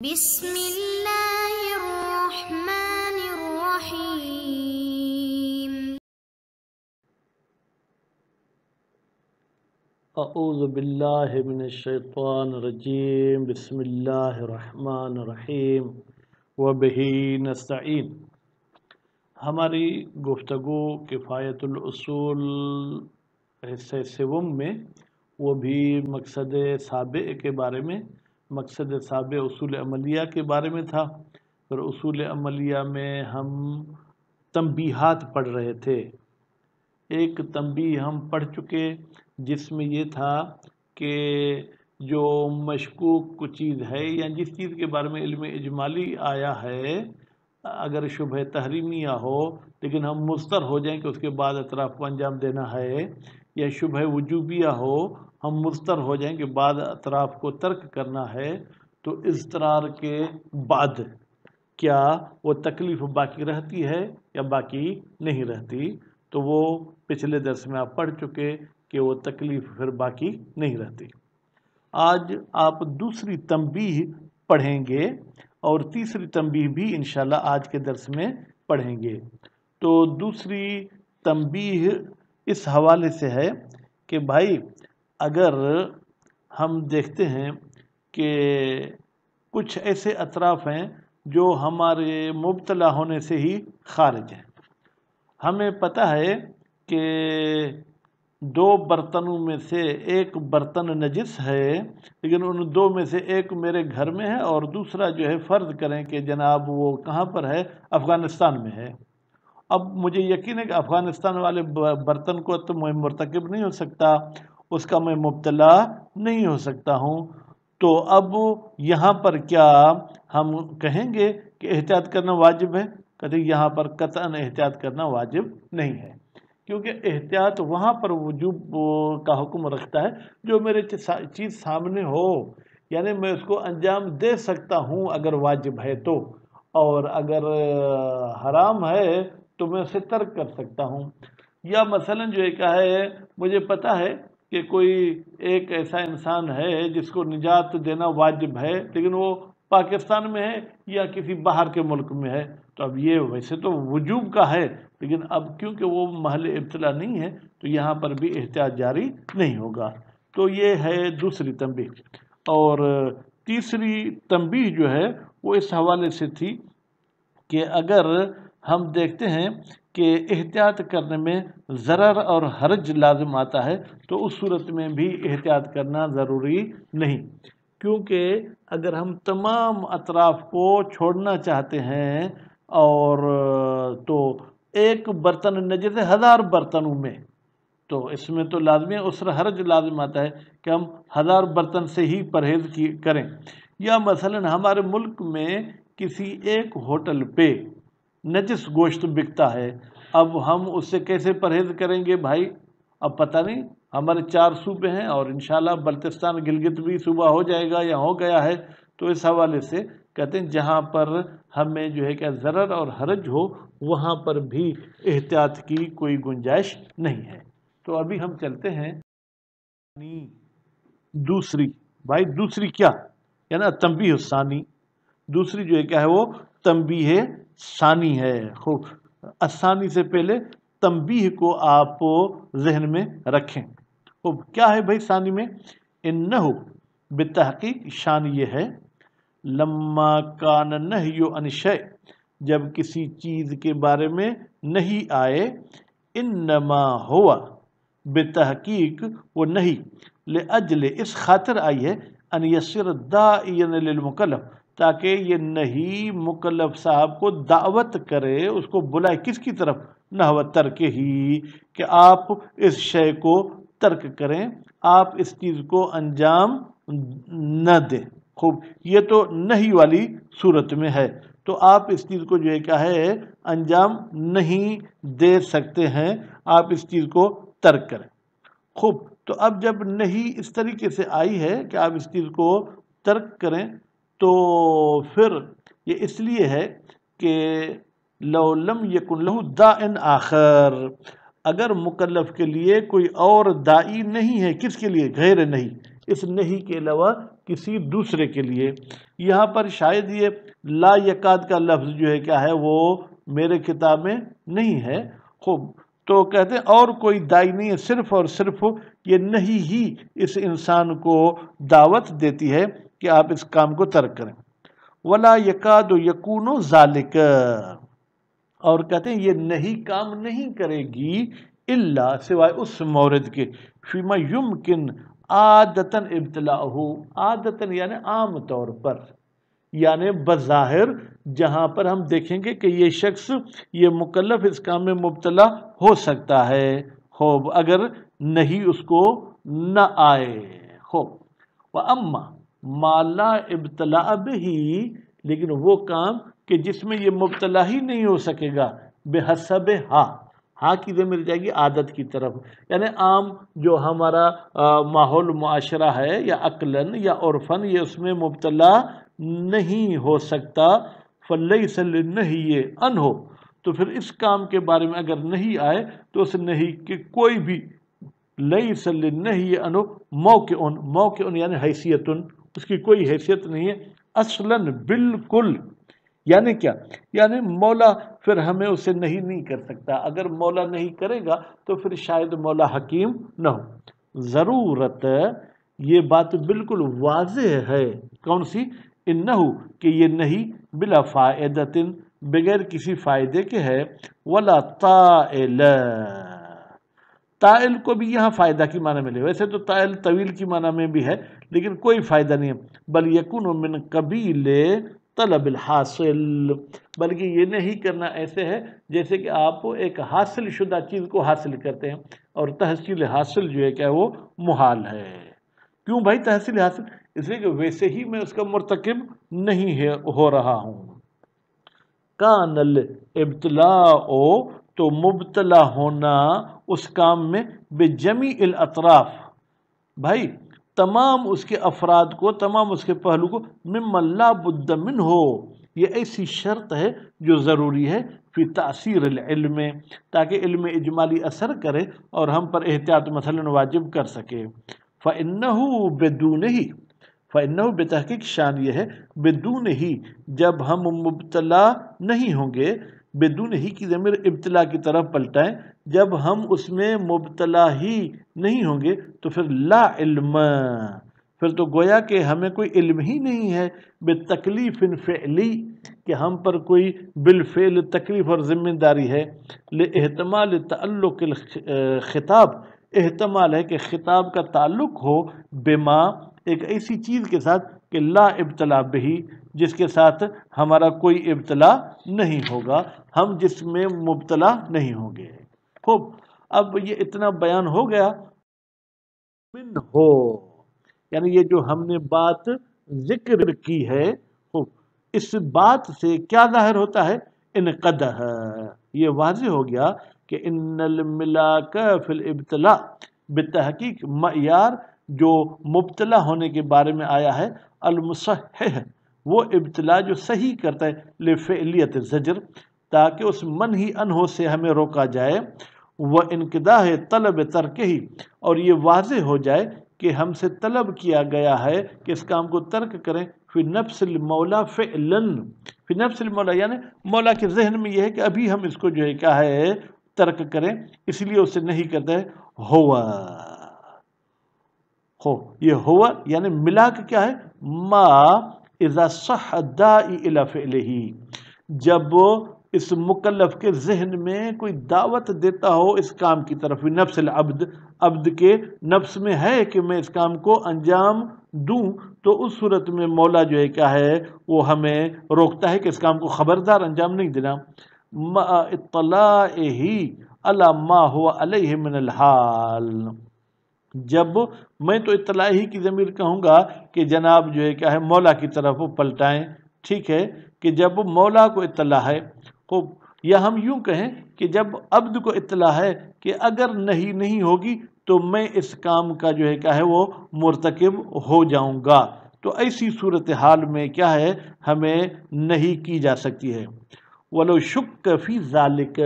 بسم الله الرحمن الرحيم. أعوذ باللہ من الشیطان الرجیم بسم اللہ الرحمن الرحیم وبہی نستعین ہماری گفتگو کفایت الاصول حصہ سوم میں وہ بھی مقصد سابع کے بارے میں مقصد سابع اصول عملیہ کے بارے میں تھا۔ پھر اصول عملیہ میں ہم تنبیہات پڑھ رہے تھے۔ ایک تنبیہ ہم پڑھ چکے، جس میں یہ تھا کہ جو مشکوک چیز ہے یا جس چیز کے بارے میں علم اجمالی آیا ہے، اگر شبہ تحریمیہ ہو، لیکن ہم مستر ہو جائیں کہ اس کے بعد اطراف کو انجام دینا ہے، یا شبہ وجوبیہ ہو ہم مستر ہو جائیں کہ بعد اطراف کو ترک کرنا ہے تو اضطرار کے بعد کیا وہ تکلیف باقی رہتی ہے یا باقی نہیں رہتی؟ تو وہ پچھلے درس میں آپ پڑھ چکے کہ وہ تکلیف پھر باقی نہیں رہتی۔ آج آپ دوسری تنبیہ پڑھیں گے اور تیسری تنبیہ بھی انشاءاللہ آج کے درس میں پڑھیں گے۔ تو دوسری تنبیہ اس حوالے سے ہے کہ بھائی اگر ہم دیکھتے ہیں کہ کچھ ایسے اطراف ہیں جو ہمارے مبتلا ہونے سے ہی خارج ہیں۔ ہمیں پتہ ہے کہ دو برتنوں میں سے ایک برتن نجس ہے، لیکن ان دو میں سے ایک میرے گھر میں ہے اور دوسرا جو ہے فرض کریں کہ جناب وہ کہاں پر ہے؟ افغانستان میں ہے۔ اب مجھے یقین ہے کہ افغانستان والے برتن کو تو میں مرتکب نہیں ہو سکتا۔ اس کا میں مبتلا نہیں ہو سکتا ہوں۔ تو اب یہاں پر کیا ہم کہیں گے کہ احتیاط کرنا واجب ہے؟ کہتے یہاں پر قطعا احتیاط کرنا واجب نہیں ہے۔ کیونکہ احتیاط وہاں پر وجوب کا حکم رکھتا ہے جو میرے چیز سامنے ہو۔ یعنی میں اس کو انجام دے سکتا ہوں اگر واجب ہے تو۔ اور اگر حرام ہے تو میں اسے ترک کر سکتا ہوں۔ یا مثلا جو ایک ہے مجھے پتہ ہے کہ کوئی ایک ایسا انسان ہے جس کو نجات دینا واجب ہے، لیکن وہ پاکستان میں ہے یا کسی باہر کے ملک میں ہے۔ تو اب یہ ویسے تو وجوب کا ہے، لیکن اب کیونکہ وہ محل ابتلا نہیں ہے، تو یہاں پر بھی احتیاط جاری نہیں ہوگا۔ تو یہ ہے دوسری تنبیہ۔ اور تیسری تنبیہ جو ہے، وہ اس حوالے سے تھی کہ اگر ہم دیکھتے ہیں کہ احتیاط کرنے میں ضرر اور حرج لازم آتا ہے، تو اس صورت میں بھی احتیاط کرنا ضروری نہیں۔ کیونکہ اگر ہم تمام اطراف کو چھوڑنا چاہتے ہیں اور تو ایک برتن نجس ہزار برتنوں میں، تو اس میں تو لازمی اسر حرج لازم آتا ہے کہ ہم ہزار برتن سے ہی پرہیز کی کریں۔ یا مثلا ہمارے ملک میں کسی ایک ہوٹل پہ نجس گوشت بکتا ہے۔ اب ہم اس سے کیسے پرہیز کریں گے بھائی؟ اب پتہ نہیں۔ ہمارے چار صوبے ہیں اور انشاءاللہ بلتستان، گلگت بھی صوبہ ہو جائے گا یا ہو گیا ہے، تو اس حوالے سے کہتے ہیں جہاں پر ہمیں جو ہے کہ ضرر اور حرج ہو، وہاں پر بھی احتیاط کی کوئی گنجائش نہیں ہے۔ تو ابھی ہم چلتے ہیں۔ دوسری، بھائی دوسری کیا؟ یعنی تنبیہ ثانی دوسری جو ہے کیا ہے وہ؟ تنبیہ ثانی ہے۔ خوب۔ آسانی سے پہلے تنبیہ کو آپ ذہن میں رکھیں۔ خوب۔ کیا ہے بھائی ثانی میں؟ انہو بتحقیق شان یہ ہے۔ لما کان نہیو انشے جب کسی چیز کے بارے میں نہیں آئے، انما ہوا بتحقیق وہ نہیں لأجل اس خاطر آئی ہے، ان یسر دائین للمکلف تاکہ یہ نہیں مکلف صاحب کو دعوت کرے، اس کو بلائے کس کی طرف؟ نحو ترک ہی، کہ آپ اس شے کو ترک کریں، آپ اس چیز کو انجام نہ دیں۔ خوب، یہ تو نہیں والی صورت میں ہے۔ تو آپ اس چیز کو جو ہے، کیا ہے، انجام نہیں دے سکتے ہیں، آپ اس چیز کو ترک کریں۔ خوب، تو اب جب نہیں اس طریقے سے آئی ہے کہ آپ اس چیز کو ترک کریں تو پھر یہ اس لیے ہے کہ لو لم یکن لہو دائن آخر، اگر مکلف کے لیے کوئی اور دائی نہیں ہے، کس کے لیے؟ غیر نہیں، اس نہیں کے علاوہ کسی دوسرے کے لیے۔ یہاں پر شاید یہ لا یکاد کا لفظ جو ہے، کیا ہے؟ وہ میرے کتاب میں نہیں ہے۔ خوب، تو کہتے ہیں اور کوئی دائی نہیں ہے، صرف اور صرف یہ نہیں ہی اس انسان کو دعوت دیتی ہے۔ کہ آپ اس کام کو ترک کریں۔ ولا یکاد یقون و ذالک اور کہتے ہیں، یہ نہیں کام نہیں کرے گی اللہ سوائے اس مورد کے۔ فیما یمکن عادتاً ابتلا ہو عادتاً یعنی عام طور پر۔ یعنی بظاہر جہاں پر ہم دیکھیں گے کہ یہ شخص، یہ مکلف اس کام میں مبتلا ہو سکتا ہے۔ خوب، اگر نہیں اس کو نہ آئے۔ خوب۔ و اما مالا ابتلا بھی لیکن وہ کام کہ جس میں یہ مبتلا ہی نہیں ہو سکے گا بے حسب ہاں ہاں کی دے مل جائے گی عادت کی طرف۔ یعنی عام جو ہمارا ماحول معاشرہ ہے، یا عقلاً یا عرفن یہ اس میں مبتلا نہیں ہو سکتا۔ فلئی سل نہیں یہ ان ہو تو پھر اس کام کے بارے میں اگر نہیں آئے، تو اس نہیں کہ کوئی بھی لئی سل نہیں یہ انو موقع ان موقع ان یعنی حیثیت ان اس کی کوئی حیثیت نہیں ہے، اصلاً بالکل۔ یعنی کیا؟ یعنی مولا پھر ہمیں اسے نہیں نہیں کر سکتا۔ اگر مولا نہیں کرے گا تو پھر شاید مولا حکیم نہ ہو۔ ضرورت، یہ بات بالکل واضح ہے۔ کون سی؟ انہو، کہ یہ نہیں، بلا فائدت بغیر کسی فائدے کے ہے۔ ولا طائل۔ طائل کو بھی یہاں فائدہ کی معنی ملے ویسے تو طائل طویل کی معنی میں بھی ہے۔ لیکن کوئی فائدہ نہیں ہے۔ بل یکون من قبیل طلب الحاصل۔ بلکہ یہ نہیں کرنا ایسے ہے جیسے کہ آپ ایک حاصل شدہ چیز کو حاصل کرتے ہیں اور تحصیل حاصل جو ہے کیا وہ محال ہے۔ کیوں بھائی تحصیل حاصل؟ اس لیے کہ ویسے ہی میں اس کا مرتکب نہیں ہے، ہو رہا ہوں۔ کان الابتلاء، تو مبتلا ہونا اس کام میں بے جمی الاطراف۔ بھائی تمام اس کے افراد کو، تمام اس کے پہلو کو ممن لا بد من ہو یہ ایسی شرط ہے جو ضروری ہے فی تاثیر العلم، تاکہ علم اجمالی اثر کرے اور ہم پر احتیاط مثلا واجب کر سکے۔ فَإِنَّهُ بِدُونِ ہی فَإِنَّهُ بتحقیق شان یہ ہے بدون ہی جب ہم مبتلا نہیں ہوں گے بدون ہی کی ضمیر ابتلا کی طرف پلٹائیں جب ہم اس میں مبتلا ہی نہیں ہوں گے تو پھر لا علم، پھر تو گویا کہ ہمیں کوئی علم ہی نہیں ہے بے تکلیف فعلی، کہ ہم پر کوئی بالفعل تکلیف اور ذمہ داری ہے۔ احتمال تعلق خطاب احتمال ہے کہ خطاب کا تعلق ہو بما، ایک ایسی چیز کے ساتھ کہ لا ابتلا بہی، جس کے ساتھ ہمارا کوئی ابتلا نہیں ہوگا، ہم جس میں مبتلا نہیں ہوں گے۔ خوب۔ اب یہ اتنا بیان ہو گیا۔ من ہو۔ یعنی یہ جو ہم نے بات ذکر کی ہے، خوب۔ اس بات سے کیا ظاہر ہوتا ہے؟ ان قدہ یہ واضح ہو گیا کہ ان الملاک فی الابتلاء، بتحقیق معیار جو مبتلا ہونے کے بارے میں آیا ہے، المصحح۔ وہ ابتلا جو صحیح کرتا ہے لفعلیت زجر، تاکہ اس من ہی انہوں سے ہمیں روکا جائے۔ وہ انقدا ہے، طلب ترک ہی۔ اور یہ واضح ہو جائے کہ ہم سے طلب کیا گیا ہے کہ اس کام کو ترک کریں۔ فی نفس المولا فعلن فی نفس المولا یعنی مولا کے ذہن میں یہ ہے کہ ابھی ہم اس کو جو ہے، کیا ہے، ترک کریں۔ اس لیے اسے نہیں کرتے ہوا۔ ہو، یہ ہوا یعنی ملا کے کیا ہے؟ ما اذا صح دائی الى فعلہی جب اس مکلف کے ذہن میں کوئی دعوت دیتا ہو اس کام کی طرف نفس العبد، عبد کے نفس میں ہے کہ میں اس کام کو انجام دوں، تو اس صورت میں مولا جو ہے کیا ہے، وہ ہمیں روکتا ہے کہ اس کام کو خبردار انجام نہیں دینا۔ ما اطلاع ہی ما ہوا علیہ من الحال۔ جب میں تو اطلاع ہی کی ضمیر کہوں گا کہ جناب جو ہے کیا ہے، مولا کی طرف پلٹائیں، ٹھیک ہے کہ جب مولا کو اطلاع ہے خوب۔ یا ہم یوں کہیں کہ جب عبد کو اطلاع ہے کہ اگر نہیں نہیں ہوگی تو میں اس کام کا جو ہے، کیا ہے، وہ مرتکب ہو جاؤں گا۔ تو ایسی صورتحال میں کیا ہے، ہمیں نہیں کی جا سکتی ہے۔ ولو شک فی ذالک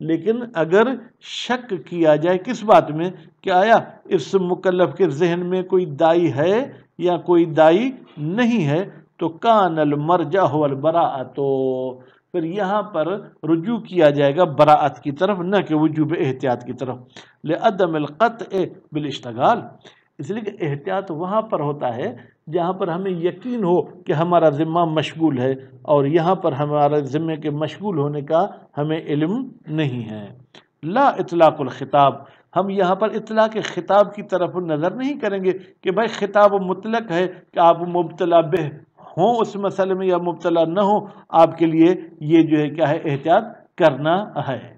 لیکن اگر شک کیا جائے کس بات میں؟ کہ آیا اس مکلف کے ذہن میں کوئی دائی ہے یا کوئی دائی نہیں ہے، تو کان المرجع هو البراءت تو پھر یہاں پر رجوع کیا جائے گا براعت کی طرف، نہ کہ وجوب احتیاط کی طرف۔ لعدم القطع بالاشتغال۔ اس لیے کہ احتیاط وہاں پر ہوتا ہے جہاں پر ہمیں یقین ہو کہ ہمارا ذمہ مشغول ہے اور یہاں پر ہمارے ذمے کے مشغول ہونے کا ہمیں علم نہیں ہے۔ لا اطلاق الخطاب۔ ہم یہاں پر اطلاق خطاب کی طرف نظر نہیں کریں گے کہ بھائی خطاب مطلق ہے کہ آپ مبتلا بہ ہوں، اس مسئلے میں یا مبتلا نہ ہوں، آپ کے لیے یہ جو ہے، کیا ہے، احتیاط کرنا ہے۔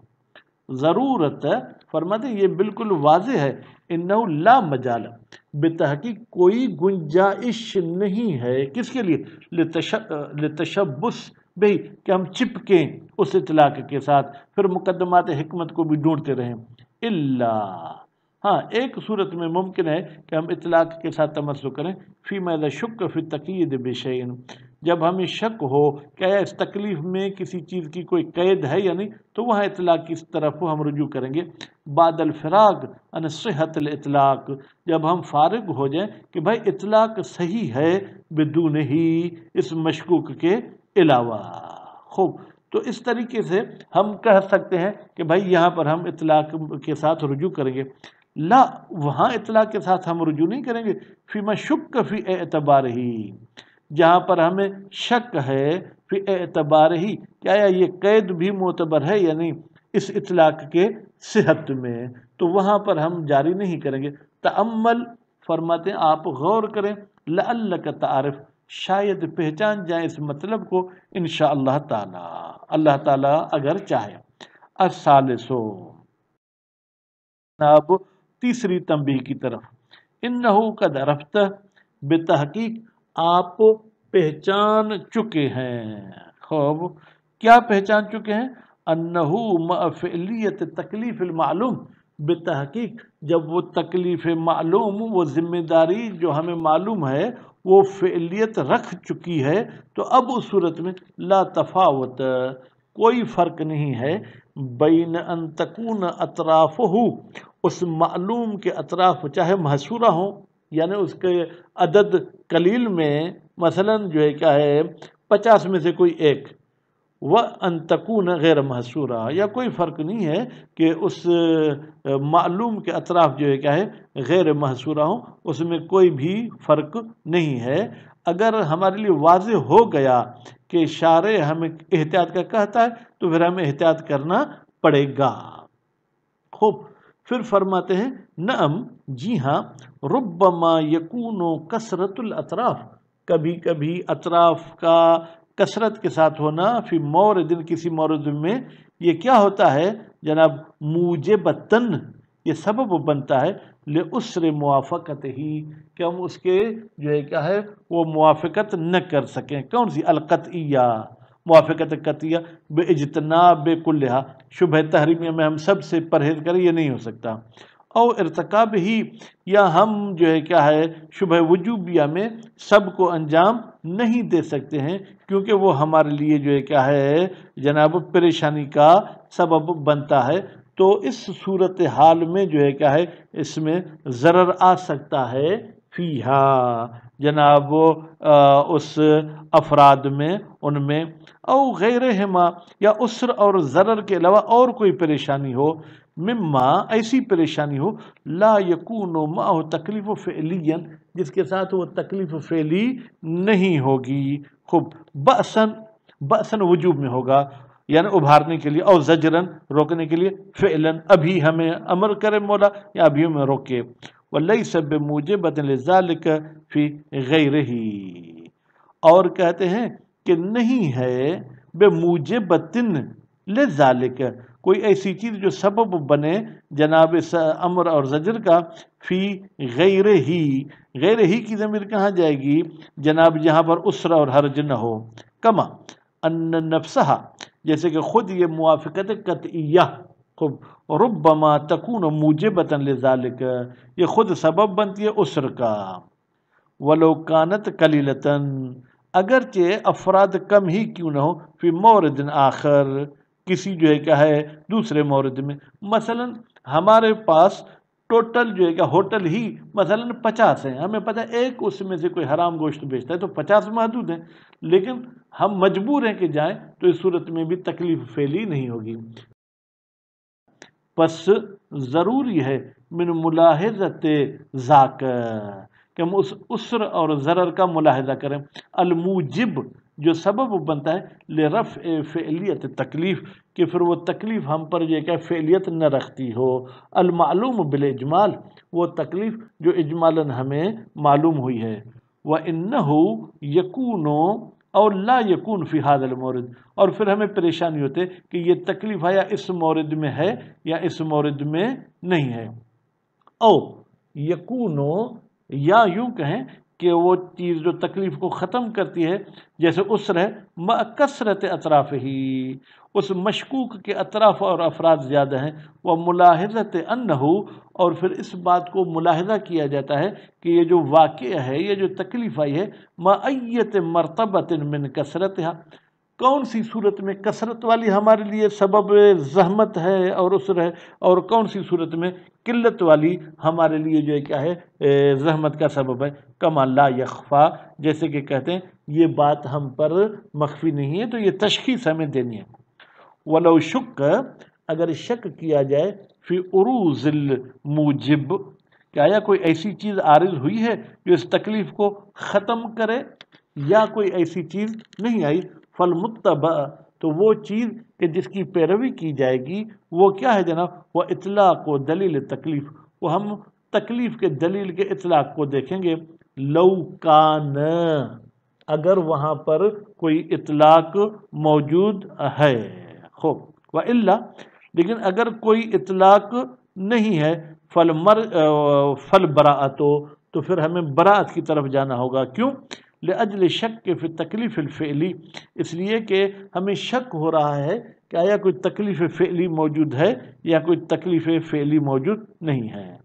ضرورت فرماتے ہیں، یہ بالکل واضح ہے، انہو لا مجال، بتحقیق کوئی گنجائش نہیں ہے۔ کس کے لیے؟ لتشبس، بھئی کہ ہم چپکیں اس اطلاق کے ساتھ، پھر مقدمات حکمت کو بھی ڈھونڈتے رہیں۔ اللہ ہاں ایک صورت میں ممکن ہے کہ ہم اطلاق کے ساتھ تمسک کریں۔ فی میدہ شک فی تقید بشین جب ہمیں شک ہو کہ اس تکلیف میں کسی چیز کی کوئی قید ہے یا نہیں، تو وہاں اطلاق کی طرف ہم رجوع کریں گے۔ بعد الفراغ ان صحت الاطلاق۔ جب ہم فارغ ہو جائیں کہ بھائی اطلاق صحیح ہے بدون ہی اس مشکوک کے علاوہ۔ خوب، تو اس طریقے سے ہم کہہ سکتے ہیں کہ بھائی یہاں پر ہم اطلاق کے ساتھ رجوع کریں گے۔ لا، وہاں اطلاق کے ساتھ ہم رجوع نہیں کریں گے۔ فی مشک فی اعتبار ہی، جہاں پر ہمیں شک ہے فی اعتبار ہی کیا یہ قید بھی معتبر ہے یا نہیں اس اطلاق کے صحت میں، تو وہاں پر ہم جاری نہیں کریں گے۔ تعمل فرماتے ہیں، آپ غور کریں۔ لعلک تعارف، شاید پہچان جائیں اس مطلب کو انشاء اللہ تعالی۔ اللہ تعالی اگر چاہے۔ الثالثو۔ اب تیسری تنبیہ کی طرف۔ انہو قد عرفت، بتحقیق آپ پہچان چکے ہیں۔ خوب، کیا پہچان چکے ہیں؟ انہو مع تکلیف المعلوم۔ بتحقیق، جب وہ تکلیف معلوم، وہ ذمہ داری جو ہمیں معلوم ہے، وہ فعلیت رکھ چکی ہے، تو اب اس صورت میں لا تفاوت، کوئی فرق نہیں ہے۔ بین ان تکون اطراف اس معلوم کے اطراف چاہے محصورہ ہوں یعنی اس کے عدد قلیل میں، مثلا جو ہے، کیا ہے، پچاس میں سے کوئی ایک۔ و انتقون غیر محصورہ۔ یا کوئی فرق نہیں ہے کہ اس معلوم کے اطراف جو ہے، کیا ہے، غیر محصورہ ہوں، اس میں کوئی بھی فرق نہیں ہے۔ اگر ہمارے لیے واضح ہو گیا کہ شارع ہمیں احتیاط کا کہتا ہے، تو پھر ہمیں احتیاط کرنا پڑے گا۔ خوب۔ پھر فرماتے ہیں، نعم جی ہاں ربما یکون کثرت الاطراف، کبھی کبھی اطراف کا کثرت کے ساتھ ہونا فی مورد کسی مورد میں یہ کیا ہوتا ہے؟ جناب موجبتن یہ سبب بنتا ہے، لعسر موافقت ہی، کہ ہم اس کے جو ہے، کیا ہے، وہ موافقت نہ کر سکیں۔ کون سی؟ القطعیہ۔ موافقت قطعیہ، بے اجتناب بے کلہا شبہ تحریمیہ میں ہم سب سے پرہیز کریں، یہ نہیں ہو سکتا۔ او ارتکاب ہی، یا ہم جو ہے، کیا ہے، شبہ وجوبیہ میں سب کو انجام نہیں دے سکتے ہیں، کیونکہ وہ ہمارے لیے جو ہے، کیا ہے، جناب پریشانی کا سبب بنتا ہے۔ تو اس صورت حال میں جو ہے، کیا ہے، اس میں ضرر آ سکتا ہے۔ فیہا۔ جناب اس افراد میں، ان میں، او غیر ہما یا اسر اور ضرر کے علاوہ اور کوئی پریشانی ہو، مما، ایسی پریشانی ہو، لا یکون معه تکلیف فعلیا، جس کے ساتھ وہ تکلیف فعلی نہیں ہوگی۔ خوب بأسن بأسن وجوب میں ہوگا۔ یعنی ابھارنے کے لیے اور زجرن روکنے کے لیے فعلن ابھی ہمیں امر کرے مولا، یا ابھی ہمیں روکے۔ وَلَيْسَ بِمُوجِبَةٍ لِذَلِكَ فِي غَيْرِهِ۔ اور کہتے ہیں کہ نہیں ہے بے موجبتن لذالک کوئی ایسی چیز جو سبب بنے جناب امر اور زجر کا فی غیر ہی غیر ہی کی ضمیر کہاں جائے گی؟ جناب جہاں پر اسر اور حرج نہ ہو۔ کما ان نفسہا، جیسے کہ خود یہ موافقت قطعیہ خب، ربما تکون موجبتا لذالک یہ خود سبب بنتی ہے اسر کا۔ ولو کانت قلیلتن اگرچہ افراد کم ہی کیوں نہ ہو فی مورد آخر، کسی جو ہے کیا ہے دوسرے مورد میں۔ مثلا ہمارے پاس ٹوٹل جو ہے کہ ہوٹل ہی مثلا پچاس ہیں۔ ہمیں پتہ ہے ایک اس میں سے کوئی حرام گوشت بیچتا ہے تو پچاس محدود ہیں۔ لیکن ہم مجبور ہیں کہ جائیں تو اس صورت میں بھی تکلیف فیلی نہیں ہوگی۔ پس ضروری ہے، من ملاحظت ذاک، کہ ہم اس اسر اور ضرر کا ملاحظہ کریں۔ الموجب جو سبب بنتا ہے لرف فعلیت، تکلیف، کہ پھر وہ تکلیف ہم پر یہ کہ فعلیت نہ رکھتی ہو۔ المعلوم بالاجمال، وہ تکلیف جو اجمالاً ہمیں معلوم ہوئی ہے۔ وَإِنَّهُ يَكُونُ اور لا یکون فی حاد المورد، اور پھر ہمیں پریشانی ہوتے کہ یہ تکلیف ہے یا اس مورد میں ہے یا اس مورد میں نہیں ہے۔ او، یکونو، یا یوں کہیں کہ وہ چیز جو تکلیف کو ختم کرتی ہے، جیسے اسر ہے کثرت اطراف ہی اس مشکوک کے اطراف اور افراد زیادہ ہیں۔ وہ ملاحظت ان اور پھر اس بات کو ملاحظہ کیا جاتا ہے کہ یہ جو واقعہ ہے، یہ جو تکلیف آئی ہے معیت مرتبت من کثرت کون سی صورت میں کثرت والی ہمارے لیے سبب زحمت ہے اور اسر ہے، اور کون سی صورت میں قلت والی ہمارے لیے جو ہے کیا ہے زحمت کا سبب ہے۔ کما لا یخفا، جیسے کہ کہتے ہیں، یہ بات ہم پر مخفی نہیں ہے، تو یہ تشخیص ہمیں دینی ہے۔ ولو شک، اگر شک کیا جائے، فی عروض الموجب، کہ آیا کوئی ایسی چیز عارض ہوئی ہے جو اس تکلیف کو ختم کرے، یا کوئی ایسی چیز نہیں آئی؟ فالمتبع، تو وہ چیز کہ جس کی پیروی کی جائے گی، وہ کیا ہے جناب؟ وہ اطلاق و دلیل تکلیف۔ وہ ہم تکلیف کے دلیل کے اطلاق کو دیکھیں گے۔ لو کان، اگر وہاں پر کوئی اطلاق موجود ہے۔ خوب و اللہ لیکن اگر کوئی اطلاق نہیں ہے فل مر فل براعتو تو پھر ہمیں براعت کی طرف جانا ہوگا۔ کیوں؟ لأجل شک کے پھر تکلیف الفعلی اس لیے کہ ہمیں شک ہو رہا ہے کہ آیا کوئی تکلیف فعلی موجود ہے یا کوئی تکلیف فعلی موجود نہیں ہے۔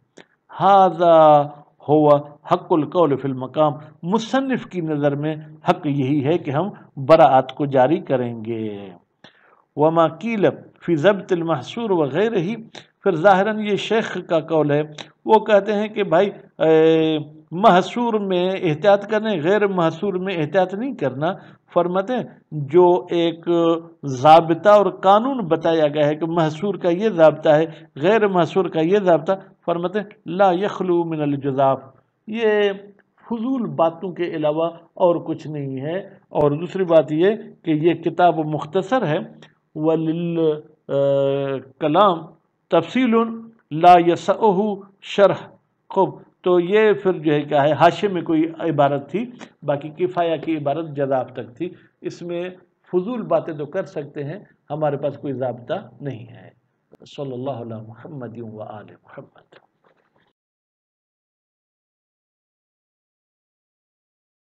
ہاضا ہوا حق القول فی المقام۔ مصنف کی نظر میں حق یہی ہے کہ ہم براعت کو جاری کریں گے۔ وما قیل فی ضبط المحصور وغیرہ ہی پھر ظاہراً یہ شیخ کا قول ہے، وہ کہتے ہیں کہ بھائی محصور میں احتیاط کرنے، غیر محصور میں احتیاط نہیں کرنا۔ فرماتے ہیں، جو ایک ضابطہ اور قانون بتایا گیا ہے کہ محصور کا یہ ضابطہ ہے، غیر محصور کا یہ ضابطہ، فرماتے ہیں، لا یخلو من الجزاف۔ یہ فضول باتوں کے علاوہ اور کچھ نہیں ہے۔ اور دوسری بات یہ کہ یہ کتاب مختصر ہے۔ ولیل کلام تفصیل لا یسعہ شرح۔ خوب، تو یہ پھر جو ہے، کیا ہے حاشے میں کوئی عبارت تھی، باقی کفایہ کی عبارت جذاب تک تھی۔ اس میں فضول باتیں تو کر سکتے ہیں، ہمارے پاس کوئی ضابطہ نہیں ہے۔ صلی اللہ علیہ محمد و آل محمد۔